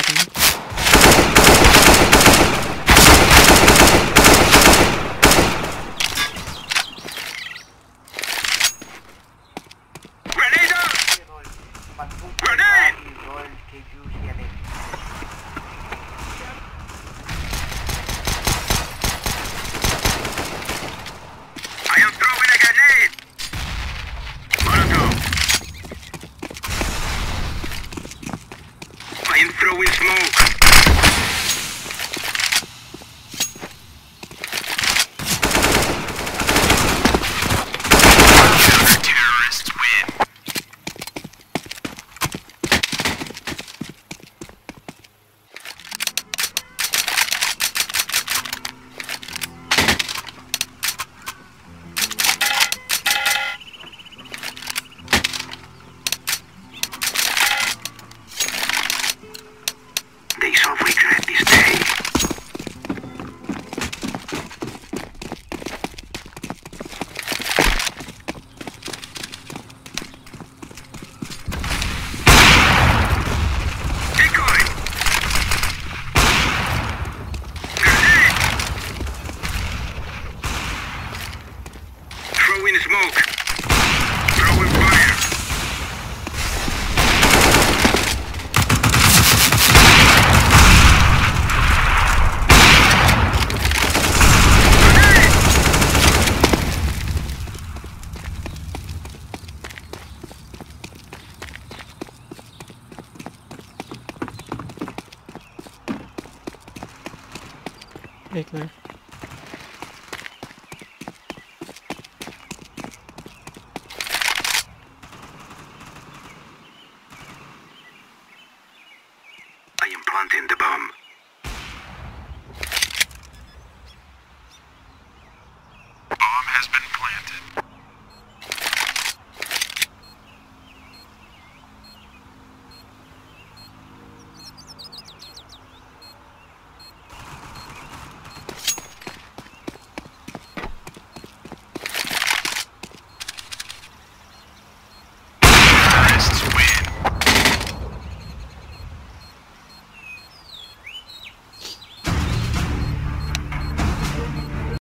Seven. Throwing smoke. Throwing fire. Grenade! एक planting the bomb. Bomb has been planted.